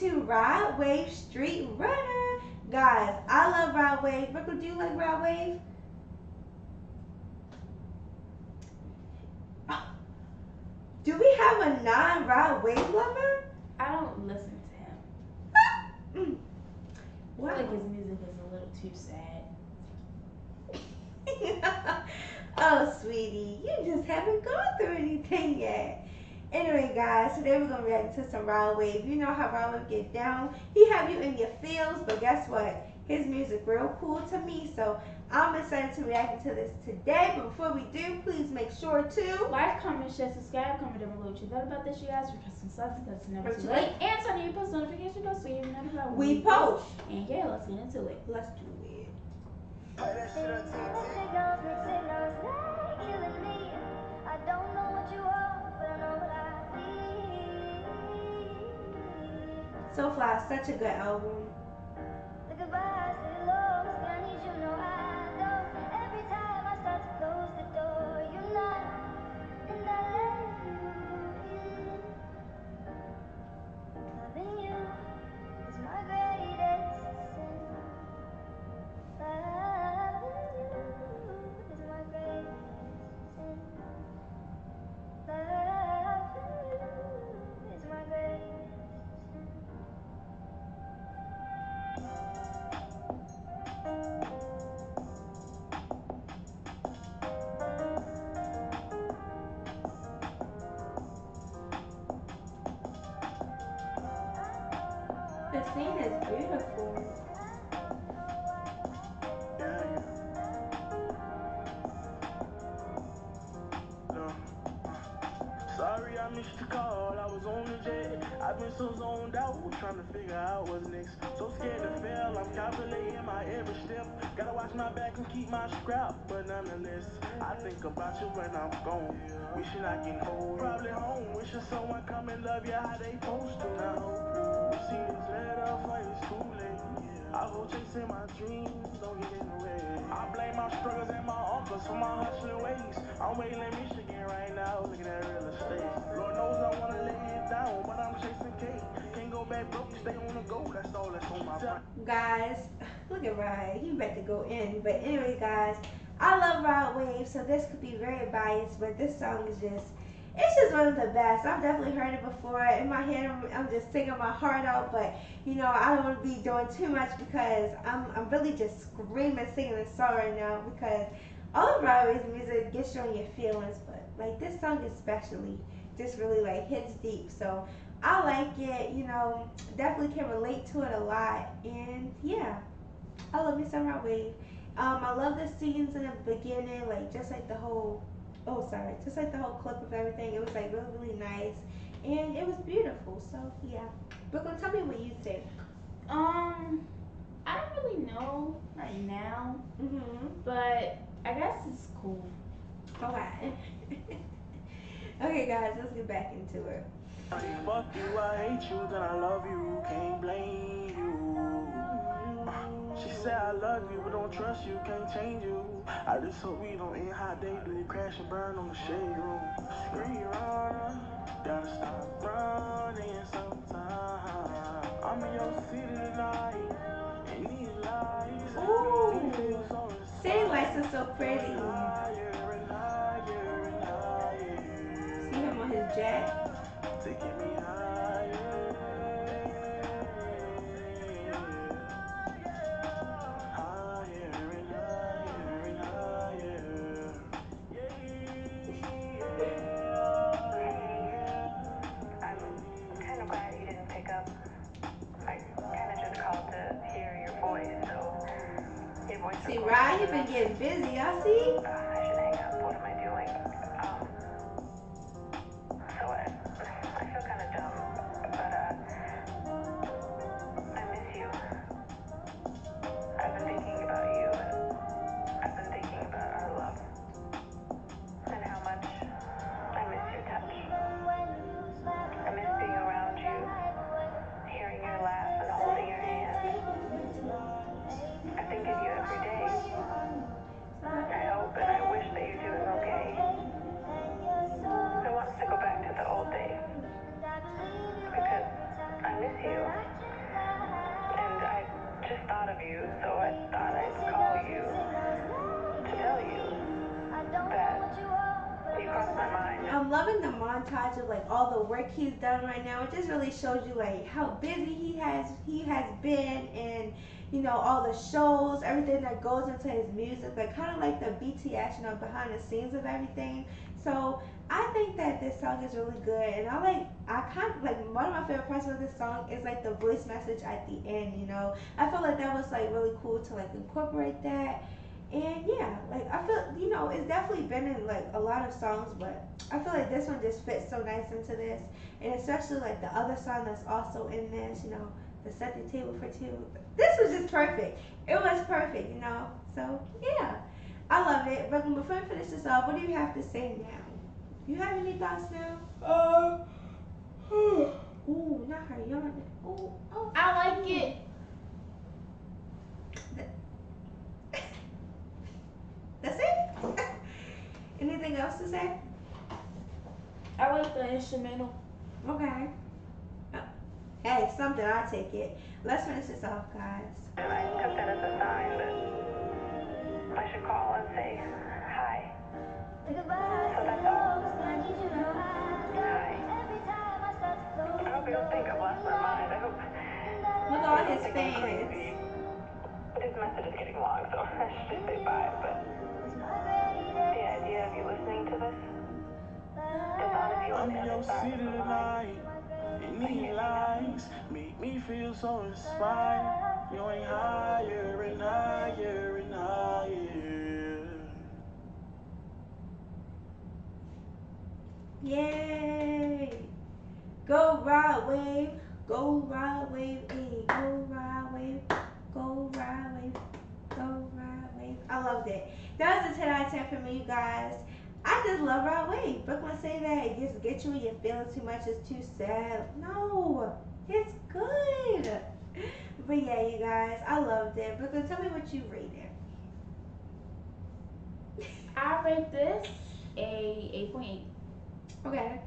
to Rod Wave Street Runner. Guys, I love Rod Wave. Brooklyn, do you like Rod Wave? Do we have a non-Rod Wave lover? I don't listen to him. mm. I feel like his music is a little too sad. oh, sweetie, you just haven't gone through anything yet. Anyway, guys, today we're gonna react to some Rod Wave. You know how Rod Wave get down. He have you in your feels, but guess what? His music real cool to me, so I'm excited to react to this today. But before we do, please make sure to like, comment, share, subscribe, comment down below what you thought about this, you guys. Request some subs, that's never too late. And turn on your post notification bell so you know about we post. And yeah, let's get into it. Let's do it. SoulFly, such a good album. Scene is beautiful. Sorry I missed your call, I was on the jet. I've been so zoned out, trying to figure out what's next. So scared to fail, I'm calculating my every step. Gotta watch my back and keep my scrap, but nonetheless, I think about you when I'm gone. Wishing I can hold, probably home. Wishing someone come and love you how they supposed to. Now, see this letter it's too late. I go chasing my dreams, don't get in the way. I blame my struggles and my uncles for my hustling ways. I'm waiting in Michigan right now, looking at real estate. Lord knows I wanna lay it down, but I'm chasing cake. Can't go back broke, stay on the go, that's all that's on my mind. Guys, look at Ryan, he about to go in. But anyway, guys, I love Rod Wave, so this could be very biased, but this song is just it's just one of the best. I've definitely heard it before. In my head, I'm, I'm, just singing my heart out, but you know, I don't want to be doing too much because I'm, I'm really just screaming, singing this song right now because all of Rod Wave's music gets you on your feelings, but like this song especially just really like hits deep. So I like it, you know, definitely can relate to it a lot, and yeah, I love me some Rod. Um, I love the scenes in the beginning, like just like the whole oh sorry, just like the whole clip of everything. It was like really, really nice. And it was beautiful. So yeah. Brooklyn, tell me what you think. Um I don't really know right now. Mm-hmm. But I guess it's cool. Okay. okay guys, let's get back into it. Fuck you, I hate you, then I love you, can't blame you. Said I love you, but don't trust you, can't change you. I just hope we don't end how they do, crash and burn on the shade room. Street runner, gotta stop running sometime. I'm in your city tonight, and these lights, Ooh. so City lights are so pretty. higher and higher and higher. See him on his jet. Taking me higher. See, recording Ryan, you is been getting busy. Y'all see? I'm loving the montage of like all the work he's done right now. It just really shows you like how busy he has he has been and you know all the shows, everything that goes into his music, like kind of like the BTS, you know, behind the scenes of everything. So I think that this song is really good, and I like I kind of like one of my favorite parts of this song is like the voice message at the end. You know, I felt like that was like really cool to like incorporate that. And yeah, like I feel you know it's definitely been in like a lot of songs, but I feel like this one just fits so nice into this, and especially like the other song that's also in this, you know, the set the table for two. This was just perfect. It was perfect, you know. So yeah, I love it. But before we finish this off, what do you have to say now? Do you have any thoughts now? Uh, Ooh, not her yawning. Ooh, oh. I like it. That's it. Anything else to say? I like the. Okay. Hey, something. I take it. Let's finish this off, guys. And I took that as a sign that I should call and say hi. So that's all. Hi. I hope you don't think I've lost my mind. I hope. Look at all his fans. crazy. This message is getting long, so I should just say bye. But the idea of you listening to this, I'm in your city tonight. And these make me feel so inspired. Going higher and higher and higher. Yay! Go Rod Wave, go Rod Wave, hey, go Rod Wave, go Rod Wave, go Rod Wave. I loved it. That was a 10 out of 10 for me, you guys. I just love Rod Wave. Brooklyn say that it just gets you when you're feeling too much, it's too sad. No, it's good. But yeah, you guys, I loved it. Brooklyn, tell me what you rate it. I rate this a 8.8. Okay.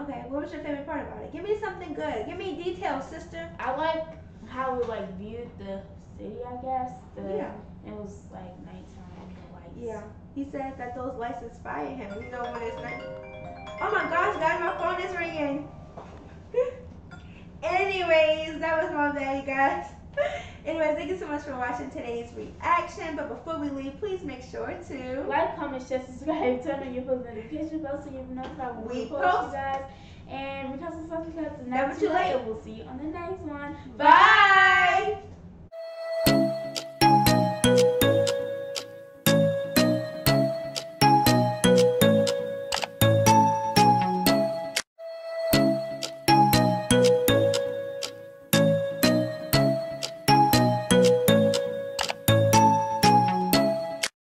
Okay, what was your favorite part about it? Give me something good. Give me details, sister. I like how we like viewed the city. I guess the Yeah. it was like nighttime the lights. Yeah. He said that those lights inspire him. You know when it's night. Oh my gosh, guys, my phone is ringing. Anyways, that was my bad, you guys. Anyways, thank you so much for watching today's reaction. But before we leave, please make sure to Like, comment, share, subscribe, turn on your post notification bell so you're notified when we We post, post. you guys. And because it's something that's Never too late. late, we'll see you on the next one. bye.